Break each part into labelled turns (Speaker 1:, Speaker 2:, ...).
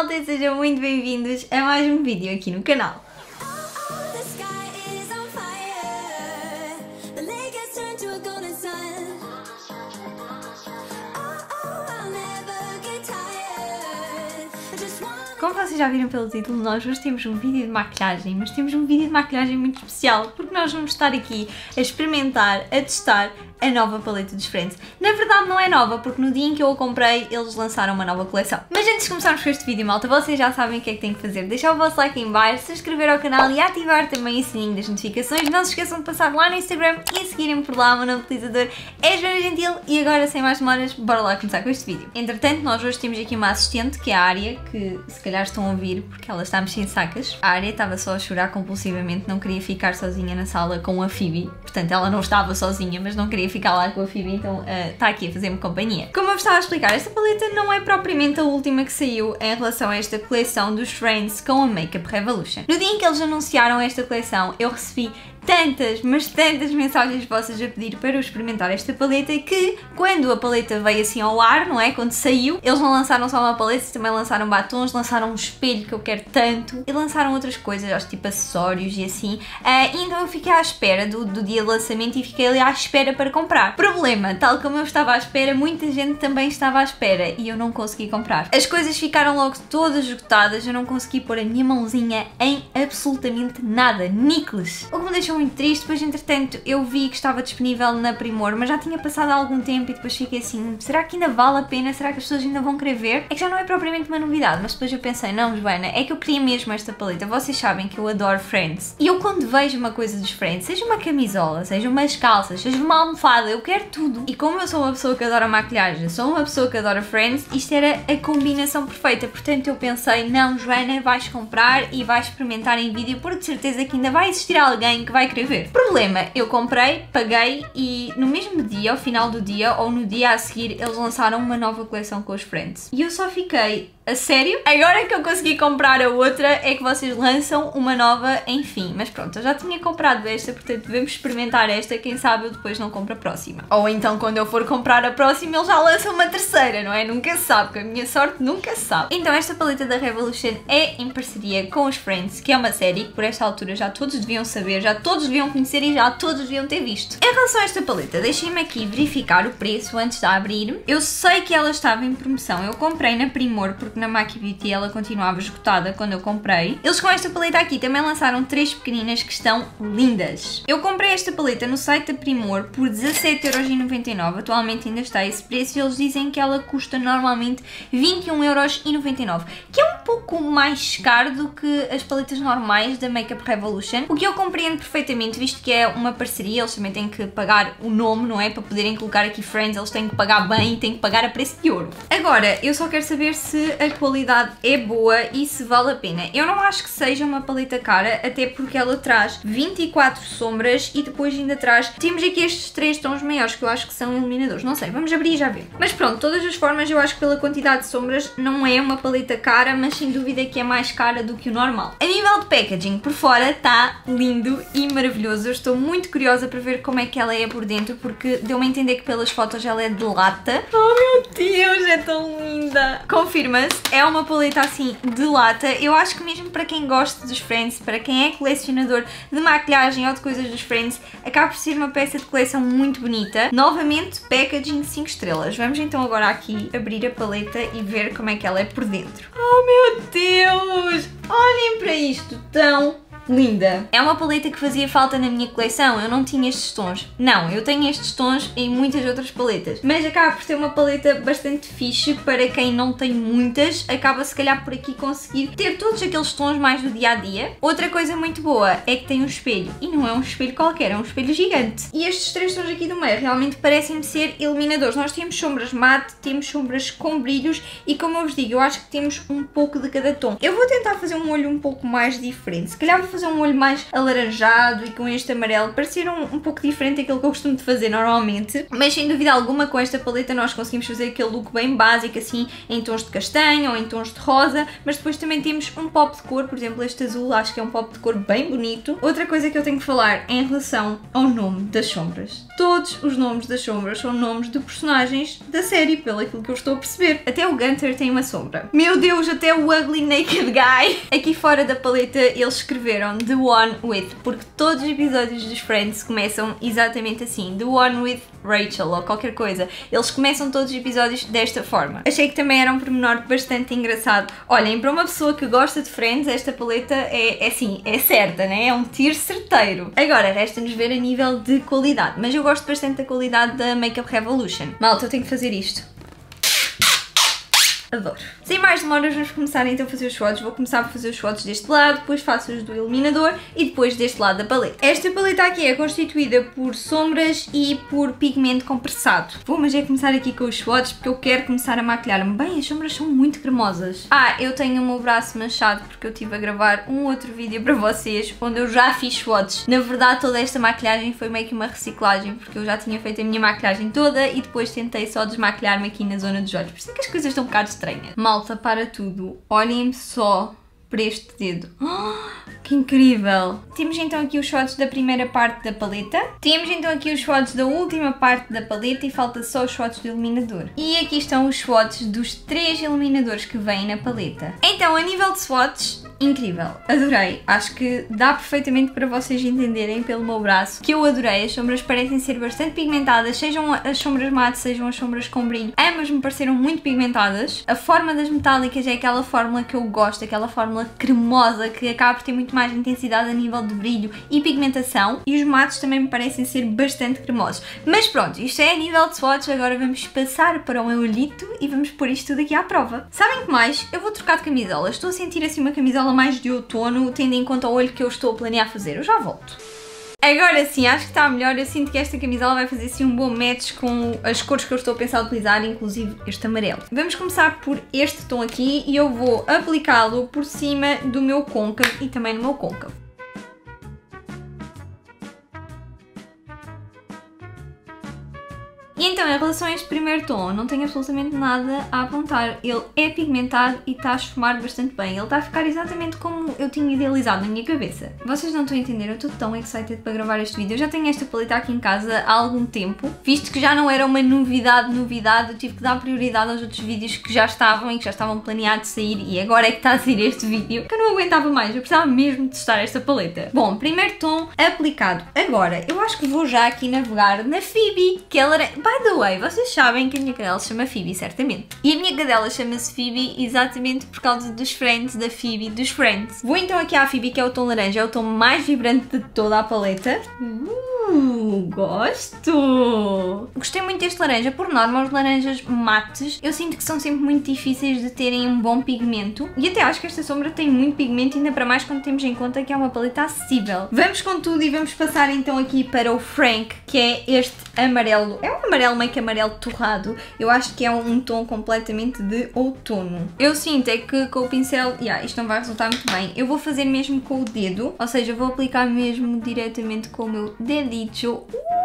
Speaker 1: malta e sejam muito bem-vindos a mais um vídeo aqui no canal. Como vocês já viram pelo título, nós hoje temos um vídeo de maquilhagem, mas temos um vídeo de maquilhagem muito especial, porque nós vamos estar aqui a experimentar, a testar a nova paleta dos Friends. Na verdade não é nova, porque no dia em que eu a comprei, eles lançaram uma nova coleção. Mas antes de começarmos com este vídeo, malta, vocês já sabem o que é que têm que fazer. Deixar o vosso like em baixo, subscrever ao canal e ativar também o sininho das notificações. Não se esqueçam de passar lá no Instagram e seguirem por lá o meu novo utilizador é Joana Gentil. E agora, sem mais demoras, bora lá começar com este vídeo. Entretanto, nós hoje temos aqui uma assistente, que é a Área, que se calhar estão a ouvir porque ela está a mexer sacas. A Área estava só a chorar compulsivamente, não queria ficar sozinha na sala com a Phoebe. Portanto, ela não estava sozinha, mas não queria ficar lá com a Phoebe, então está aqui a fazer-me companhia. Como eu vos estava a explicar, esta paleta não é propriamente a última que saiu em relação a esta coleção dos Friends com a Makeup Revolution. No dia em que eles anunciaram esta coleção, eu recebi tantas, mas tantas mensagens vossas a pedir para eu experimentar esta paleta que quando a paleta veio assim ao ar, não é? Quando saiu, eles não lançaram só uma paleta, também lançaram batons, lançaram um espelho que eu quero tanto e lançaram outras coisas, acho, tipo acessórios e assim. E então eu fiquei à espera do, do dia de lançamento e fiquei ali à espera para comprar. Problema, tal como eu estava à espera, muita gente também estava à espera e eu não consegui comprar. As coisas ficaram logo todas esgotadas, eu não consegui pôr a minha mãozinha em absolutamente nada, níqueles. O que me deixou muito triste, depois entretanto eu vi que estava disponível na Primor, mas já tinha passado algum tempo e depois fiquei assim, será que ainda vale a pena? Será que as pessoas ainda vão querer ver? É que já não é propriamente uma novidade, mas depois eu pensei, não, Joana, é que eu queria mesmo esta paleta. Vocês sabem que eu adoro Friends. E eu quando vejo uma coisa dos Friends, seja uma camisola, seja umas calças, seja uma almofada, eu quero tudo. E como eu sou uma pessoa que adora maquilhagem, sou uma pessoa que adora Friends, isto era a combinação perfeita. Portanto eu pensei, não, Joana, vais comprar e vais experimentar em vídeo, porque de certeza que ainda vai existir alguém que vai querer ver. Problema, eu comprei, paguei e no mesmo dia, ao final do dia ou no dia a seguir, eles lançaram uma nova coleção com os Friends. E eu só fiquei, a sério? Agora que eu consegui comprar a outra é que vocês lançam uma nova, enfim. Mas pronto, eu já tinha comprado esta, portanto devemos experimentar esta, quem sabe eu depois não compro a próxima. Ou então quando eu for comprar a próxima eles já lançam uma terceira, não é? Nunca se sabe, com a minha sorte nunca se sabe. Então esta paleta da Revolution é em parceria com os Friends, que é uma série que por esta altura já todos deviam saber, já todos deviam conhecer e já todos deviam ter visto. Em relação a esta paleta, deixem-me aqui verificar o preço antes de abrir. Eu sei que ela estava em promoção, eu comprei na Primor porque na Maki Beauty ela continuava esgotada quando eu comprei. Eles com esta paleta aqui também lançaram três pequeninas que estão lindas. Eu comprei esta paleta no site da Primor por 17,99€, atualmente ainda está esse preço e eles dizem que ela custa normalmente 21,99€, que é um pouco mais caro do que as paletas normais da Makeup Revolution, o que eu compreendo perfeitamente, visto que é uma parceria, eles também têm que pagar o nome, não é? Para poderem colocar aqui Friends, eles têm que pagar bem e têm que pagar a preço de ouro. Agora, eu só quero saber se a qualidade é boa e se vale a pena. Eu não acho que seja uma paleta cara, até porque ela traz 24 sombras e depois ainda traz... Temos aqui estes três tons maiores que eu acho que são iluminadores. Não sei, vamos abrir e já ver. Mas pronto, de todas as formas, eu acho que pela quantidade de sombras não é uma paleta cara, mas sem dúvida que é mais cara do que o normal. A nível de packaging, por fora está lindo e maravilhoso. Eu estou muito curiosa para ver como é que ela é por dentro, porque deu-me a entender que pelas fotos ela é de lata. Oh meu Deus, é tão linda! Confirma-se, é uma paleta assim de lata. Eu acho que mesmo para quem gosta dos Friends, para quem é colecionador de maquilhagem ou de coisas dos Friends, acaba por ser uma peça de coleção muito bonita. Novamente, packaging 5 estrelas. Vamos então agora aqui abrir a paleta e ver como é que ela é por dentro. Oh meu Deus! Olhem para isto tão linda. É uma paleta que fazia falta na minha coleção, eu não tinha estes tons. Não, eu tenho estes tons em muitas outras paletas, mas acaba por ser uma paleta bastante fixe para quem não tem muitas, acaba se calhar por aqui conseguir ter todos aqueles tons mais do dia a dia. Outra coisa muito boa é que tem um espelho, e não é um espelho qualquer, é um espelho gigante. E estes três tons aqui do meio realmente parecem ser iluminadores. Nós temos sombras mate, temos sombras com brilhos e como eu vos digo, eu acho que temos um pouco de cada tom. Eu vou tentar fazer um olho um pouco mais diferente, se calhar fazer um olho mais alaranjado e com este amarelo parecer um, um pouco diferente daquilo que eu costumo de fazer normalmente. Mas sem dúvida alguma, com esta paleta nós conseguimos fazer aquele look bem básico, assim, em tons de castanho ou em tons de rosa, mas depois também temos um pop de cor, por exemplo, este azul acho que é um pop de cor bem bonito. Outra coisa que eu tenho que falar é em relação ao nome das sombras. Todos os nomes das sombras são nomes de personagens da série, pelo aquilo que eu estou a perceber. Até o Gunter tem uma sombra. Meu Deus, até o Ugly Naked Guy. Aqui fora da paleta eles escreveram The One With, porque todos os episódios dos Friends começam exatamente assim, The One With Rachel ou qualquer coisa. Eles começam todos os episódios desta forma. Achei que também era um pormenor bastante engraçado. Olhem, para uma pessoa que gosta de Friends, esta paleta é, é assim, é certa, né? É um tiro certeiro. Agora, resta-nos ver a nível de qualidade, mas eu gosto bastante da qualidade da Makeup Revolution. Malta, eu tenho que fazer isto. Adoro. Sem mais demoras, vamos começar então a fazer os swatches. Vou começar por fazer os swatches deste lado, depois faço os do iluminador e depois deste lado da paleta. Esta paleta aqui é constituída por sombras e por pigmento compressado. Vou mas é começar aqui com os swatches porque eu quero começar a maquilhar-me. Bem, as sombras são muito cremosas. Ah, eu tenho o meu braço manchado porque eu estive a gravar um outro vídeo para vocês onde eu já fiz swatches. Na verdade, toda esta maquilhagem foi meio que uma reciclagem porque eu já tinha feito a minha maquilhagem toda e depois tentei só desmaquilhar-me aqui na zona dos olhos. Por isso é que as coisas estão um bocado estranha. Malta, para tudo. Olhem-me só para este dedo. Oh, que incrível! Temos então aqui os shots da primeira parte da paleta. Temos então aqui os shots da última parte da paleta e falta só os shots do iluminador. E aqui estão os swatches dos três iluminadores que vêm na paleta. Então, a nível de swatches, incrível, adorei. Acho que dá perfeitamente para vocês entenderem pelo meu braço que eu adorei. As sombras parecem ser bastante pigmentadas, sejam as sombras mates, sejam as sombras com brilho. Ambas me pareceram muito pigmentadas. A forma das metálicas é aquela fórmula que eu gosto, aquela cremosa que acaba por ter muito mais intensidade a nível de brilho e pigmentação. E os mates também me parecem ser bastante cremosos. Mas pronto, isto é a nível de swatch, agora vamos passar para o meu olhito e vamos pôr isto tudo aqui à prova. Sabem que mais? Eu vou trocar de camisola. Estou a sentir assim uma camisola mais de outono, tendo em conta o olho que eu estou a planear fazer. Eu já volto. Agora sim, acho que está melhor. Eu sinto que esta camisola vai fazer assim um bom match com as cores que eu estou a pensar utilizar, inclusive este amarelo. Vamos começar por este tom aqui e eu vou aplicá-lo por cima do meu côncavo e também no meu côncavo. E então, em relação a este primeiro tom, não tenho absolutamente nada a apontar. Ele é pigmentado e está a esfumar bastante bem. Ele está a ficar exatamente como eu tinha idealizado na minha cabeça. Vocês não estão a entender, eu estou tão excited para gravar este vídeo. Eu já tenho esta paleta aqui em casa há algum tempo. Visto que já não era uma novidade, novidade, eu tive que dar prioridade aos outros vídeos que já estavam e que já estavam planeados sair. E agora é que está a sair este vídeo, que eu não aguentava mais. Eu precisava mesmo de testar esta paleta. Bom, primeiro tom aplicado. Agora, eu acho que vou já aqui navegar na Phoebe, que ela era... By the way, vocês sabem que a minha cadela se chama Phoebe, certamente. E a minha cadela chama-se Phoebe exatamente por causa dos Friends, da Phoebe, dos Friends. Vou então aqui à Phoebe, que é o tom laranja, é o tom mais vibrante de toda a paleta. Uh, gosto! Gostei muito deste laranja, por norma os laranjas mates eu sinto que são sempre muito difíceis de terem um bom pigmento e até acho que esta sombra tem muito pigmento, ainda para mais quando temos em conta que é uma paleta acessível. Vamos com tudo e vamos passar então aqui para o Frank, que é este amarelo. É um amarelo meio que amarelo torrado, eu acho que é um tom completamente de outono. Eu sinto é que com o pincel, yeah, isto não vai resultar muito bem. Eu vou fazer mesmo com o dedo, ou seja, vou aplicar mesmo diretamente com o meu dedito. Uh,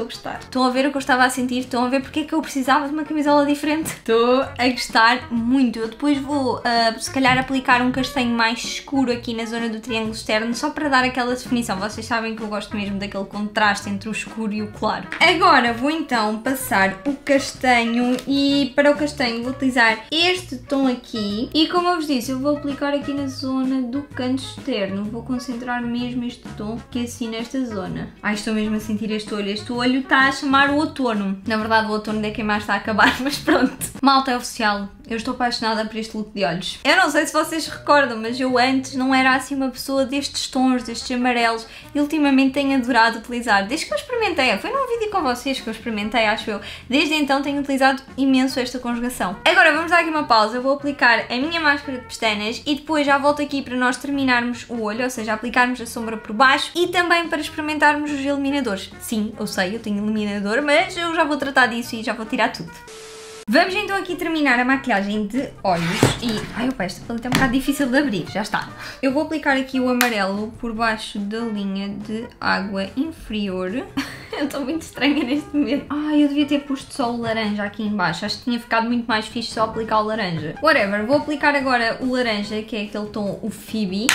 Speaker 1: Estou a gostar. Estão a ver o que eu estava a sentir? Estão a ver porque é que eu precisava de uma camisola diferente? Estou a gostar muito. Eu depois vou, uh, se calhar, aplicar um castanho mais escuro aqui na zona do triângulo externo, só para dar aquela definição. Vocês sabem que eu gosto mesmo daquele contraste entre o escuro e o claro. Agora vou então passar o castanho e para o castanho vou utilizar este tom aqui e como eu vos disse, eu vou aplicar aqui na zona do canto externo. Vou concentrar mesmo este tom aqui assim nesta zona. Ai, estou mesmo a sentir este olho. Este olho está a chamar o outono. Na verdade, o outono é quem mais está a acabar, mas pronto. Malta é oficial. Eu estou apaixonada por este look de olhos. Eu não sei se vocês recordam, mas eu antes não era assim uma pessoa destes tons, destes amarelos. E ultimamente tenho adorado utilizar. Desde que eu experimentei, foi num vídeo com vocês que eu experimentei, acho eu. Desde então tenho utilizado imenso esta conjugação. Agora vamos dar aqui uma pausa. Eu vou aplicar a minha máscara de pestanas e depois já volto aqui para nós terminarmos o olho, ou seja, aplicarmos a sombra por baixo e também para experimentarmos os iluminadores. Sim, eu sei, eu tenho iluminador, mas eu já vou tratar disso e já vou tirar tudo. Vamos então aqui terminar a maquilhagem de olhos e... Ai, opa, esta paleta é um bocado difícil de abrir, já está. Eu vou aplicar aqui o amarelo por baixo da linha de água inferior. eu estou muito estranha neste momento. Ai, eu devia ter posto só o laranja aqui em baixo. Acho que tinha ficado muito mais fixe só aplicar o laranja. Whatever, vou aplicar agora o laranja, que é aquele tom, o Phoebe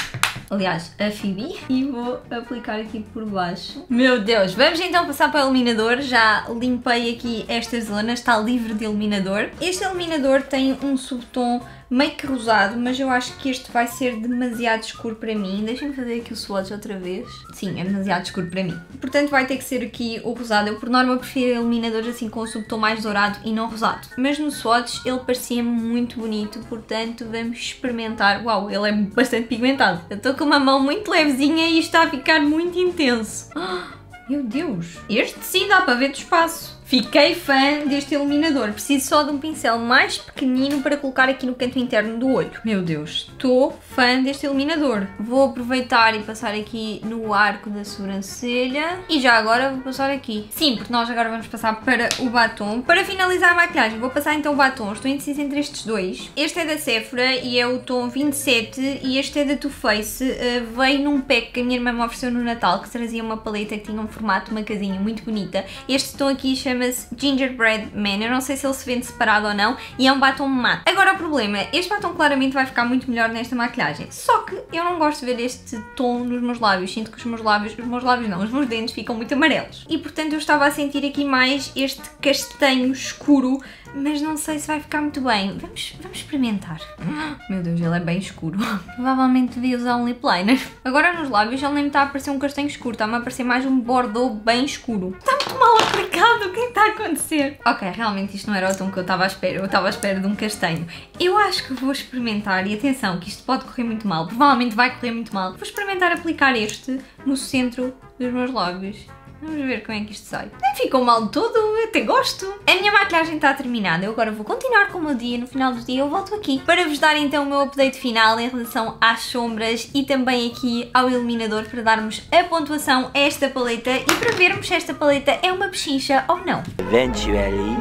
Speaker 1: aliás, a Phoebe, e vou aplicar aqui por baixo. Meu Deus, vamos então passar para o iluminador, já limpei aqui esta zona, está livre de iluminador. Este iluminador tem um subtom meio que rosado, mas eu acho que este vai ser demasiado escuro para mim. Deixem-me fazer aqui o swatch outra vez. Sim, é demasiado escuro para mim. Portanto, vai ter que ser aqui o rosado. Eu, por norma, prefiro iluminadores assim com o subtom mais dourado e não rosado. Mas no swatch ele parecia muito bonito, portanto, vamos experimentar. Uau, ele é bastante pigmentado. Eu estou com uma mão muito levezinha e está a ficar muito intenso. Meu Deus! Este sim dá para ver do espaço. Fiquei fã deste iluminador. Preciso só de um pincel mais pequenino para colocar aqui no canto interno do olho. Meu Deus, estou fã deste iluminador. Vou aproveitar e passar aqui no arco da sobrancelha. E já agora vou passar aqui. Sim, porque nós agora vamos passar para o batom. Para finalizar a maquilhagem, vou passar então o batom. Estou indecisa entre estes dois. Este é da Sephora e é o tom 27 e este é da Too Faced. Uh, veio num pack que a minha irmã me ofereceu no Natal, que trazia uma paleta que tinha um formato, uma casinha muito bonita. Este tom aqui chama chama-se Gingerbread Man. Eu não sei se ele se vende separado ou não e é um batom mate. Agora o problema, este batom claramente vai ficar muito melhor nesta maquilhagem. Só que eu não gosto de ver este tom nos meus lábios. Sinto que os meus lábios, os meus lábios não, os meus dentes ficam muito amarelos. E portanto eu estava a sentir aqui mais este castanho escuro mas não sei se vai ficar muito bem. Vamos, vamos experimentar. Meu Deus, ele é bem escuro. Provavelmente devia usar um lip liner. Agora nos lábios ele nem me está a aparecer um castanho escuro, está-me a aparecer mais um bordeaux bem escuro. Está muito mal aplicado, o que está a acontecer? Ok, realmente isto não era o tom que eu estava à espera, eu estava à espera de um castanho. Eu acho que vou experimentar, e atenção, que isto pode correr muito mal, provavelmente vai correr muito mal. Vou experimentar aplicar este no centro dos meus lábios Vamos ver como é que isto sai. Nem ficou mal de todo, eu até gosto. A minha maquilhagem está terminada, eu agora vou continuar com o meu dia. No final do dia eu volto aqui para vos dar então o meu update final em relação às sombras e também aqui ao iluminador para darmos a pontuação a esta paleta e para vermos se esta paleta é uma pechincha ou não.
Speaker 2: Eventually.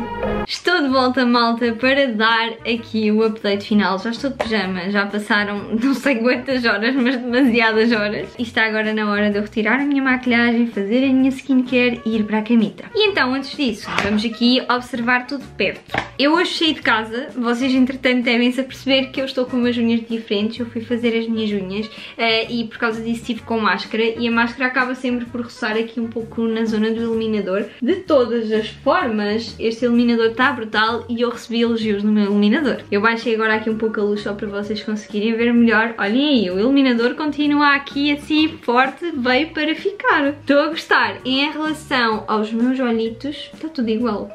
Speaker 1: Estou de volta, malta, para dar aqui o update final. Já estou de pijama, já passaram não sei quantas horas, mas demasiadas horas. E está agora na hora de eu retirar a minha maquilhagem, fazer a minha skincare e ir para a camita. E então, antes disso, vamos aqui observar tudo perto. Eu hoje saí de casa, vocês entretanto devem-se aperceber que eu estou com umas unhas diferentes, eu fui fazer as minhas unhas uh, e por causa disso estive com máscara e a máscara acaba sempre por roçar aqui um pouco na zona do iluminador. De todas as formas, este iluminador está brutal e eu recebi elogios no meu iluminador. Eu baixei agora aqui um pouco a luz só para vocês conseguirem ver melhor. Olhem aí, o iluminador continua aqui assim forte, veio para ficar. Estou a gostar. E em relação aos meus olhitos, está tudo igual.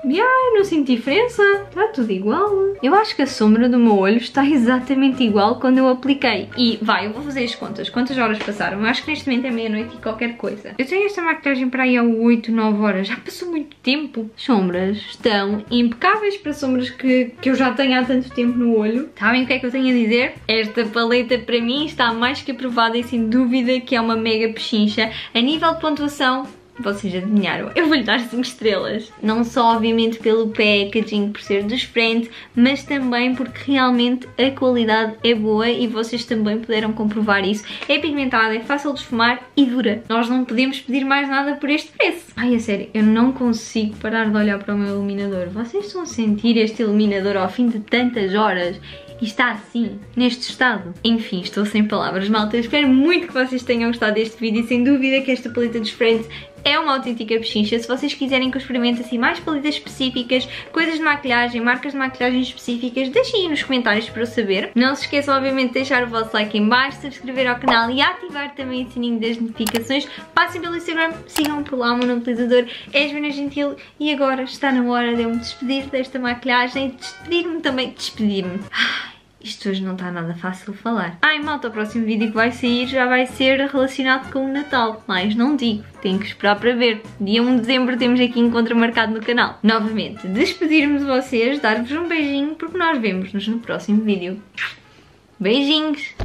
Speaker 1: Não sinto diferença, está tudo igual. Eu acho que a sombra do meu olho está exatamente igual quando eu apliquei. E vai, eu vou fazer as contas. Quantas horas passaram? Eu acho que neste momento é meia-noite e qualquer coisa. Eu tenho esta maquilhagem para aí há 8, 9 horas. Já passou muito tempo. As sombras estão impecáveis para sombras que, que eu já tenho há tanto tempo no olho. Sabem o que é que eu tenho a dizer? Esta paleta para mim está mais que aprovada e sem dúvida que é uma mega pechincha. A nível de pontuação, vocês adivinharam, eu vou-lhe dar 5 estrelas. Não só, obviamente, pelo packaging, por ser dos Friends, mas também porque realmente a qualidade é boa e vocês também puderam comprovar isso. É pigmentada, é fácil de esfumar e dura. Nós não podemos pedir mais nada por este preço. Ai, a sério, eu não consigo parar de olhar para o meu iluminador. Vocês estão a sentir este iluminador ao fim de tantas horas? e está assim, neste estado. Enfim, estou sem palavras, malta. Espero muito que vocês tenham gostado deste vídeo e sem dúvida que esta paleta dos Friends é uma autêntica pechincha. Se vocês quiserem que eu experimente assim mais paletas específicas, coisas de maquilhagem, marcas de maquilhagem específicas, deixem aí nos comentários para eu saber. Não se esqueçam obviamente de deixar o vosso like em baixo, subscrever ao canal e ativar também o sininho das notificações. Passem pelo Instagram, sigam por lá o meu nome utilizador é Gentil e agora está na hora de eu me despedir desta maquilhagem despedir-me também, despedir-me. Isto hoje não está nada fácil de falar. Ai malta, o próximo vídeo que vai sair já vai ser relacionado com o Natal. Mas não digo, tenho que esperar para ver. Dia 1 de dezembro temos aqui encontro marcado no canal. Novamente, despedir-me de vocês, dar-vos um beijinho, porque nós vemos-nos no próximo vídeo. Beijinhos!